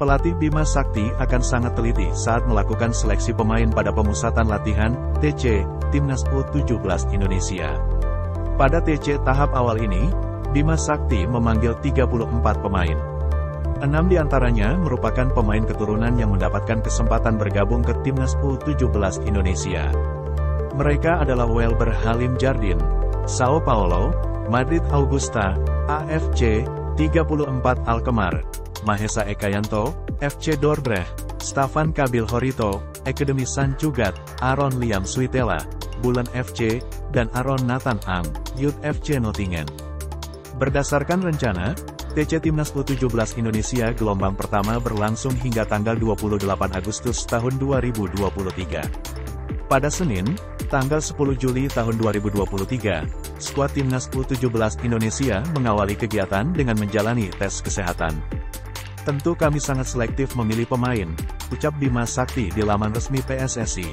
Pelatih Bima Sakti akan sangat teliti saat melakukan seleksi pemain pada pemusatan latihan, TC, Timnas U17 Indonesia. Pada TC tahap awal ini, Bima Sakti memanggil 34 pemain. Enam di antaranya merupakan pemain keturunan yang mendapatkan kesempatan bergabung ke Timnas U17 Indonesia. Mereka adalah Welber Halim Jardin, Sao Paulo, Madrid Augusta, AFC, 34 Alkemar, Mahesa Ekayanto, FC Dordrecht, Stefan Kabil Horito, Akademi San Cugat, Aaron Liam Suitela, Bulan FC, dan Aaron Nathan Am, Youth FC Nottingham. Berdasarkan rencana, TC Timnas U17 Indonesia gelombang pertama berlangsung hingga tanggal 28 Agustus tahun 2023. Pada Senin, tanggal 10 Juli tahun 2023, skuad Timnas U17 Indonesia mengawali kegiatan dengan menjalani tes kesehatan. Tentu kami sangat selektif memilih pemain, ucap Bima Sakti di laman resmi PSSI.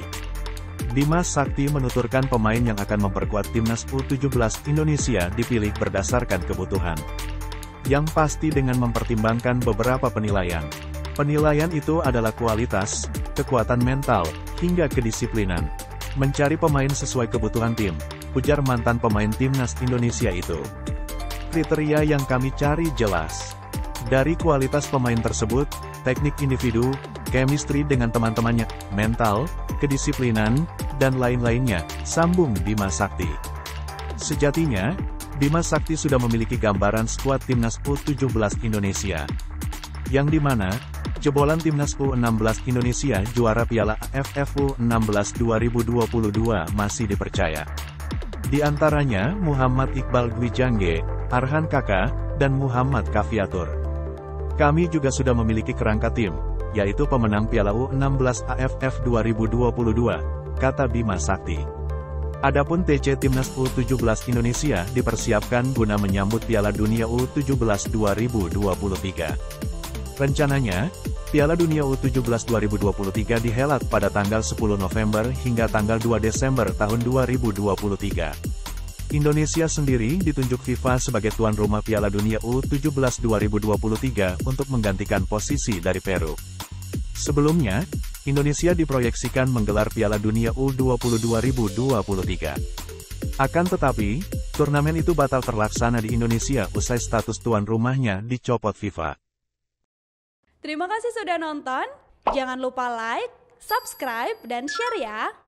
Bima Sakti menuturkan pemain yang akan memperkuat timnas U17 Indonesia dipilih berdasarkan kebutuhan. Yang pasti dengan mempertimbangkan beberapa penilaian. Penilaian itu adalah kualitas, kekuatan mental, hingga kedisiplinan. Mencari pemain sesuai kebutuhan tim, ujar mantan pemain timnas Indonesia itu. Kriteria yang kami cari jelas. Dari kualitas pemain tersebut, teknik individu, chemistry dengan teman-temannya, mental, kedisiplinan, dan lain-lainnya, sambung Bima Sakti. Sejatinya, Bima Sakti sudah memiliki gambaran skuad timnas U17 Indonesia. Yang di mana, jebolan timnas U16 Indonesia juara Piala AFF U16 2022 masih dipercaya. Di antaranya Muhammad Iqbal Gwijangge, Arhan Kaka, dan Muhammad Kafiatur. Kami juga sudah memiliki kerangka tim, yaitu pemenang Piala U16 AFF 2022, kata Bima Sakti. Adapun TC Timnas U17 Indonesia dipersiapkan guna menyambut Piala Dunia U17 2023. Rencananya, Piala Dunia U17 2023 dihelat pada tanggal 10 November hingga tanggal 2 Desember tahun 2023. Indonesia sendiri ditunjuk FIFA sebagai tuan rumah Piala Dunia U17 2023 untuk menggantikan posisi dari Peru. Sebelumnya, Indonesia diproyeksikan menggelar Piala Dunia U20 2023. Akan tetapi, turnamen itu batal terlaksana di Indonesia usai status tuan rumahnya dicopot FIFA. Terima kasih sudah nonton. Jangan lupa like, subscribe, dan share ya.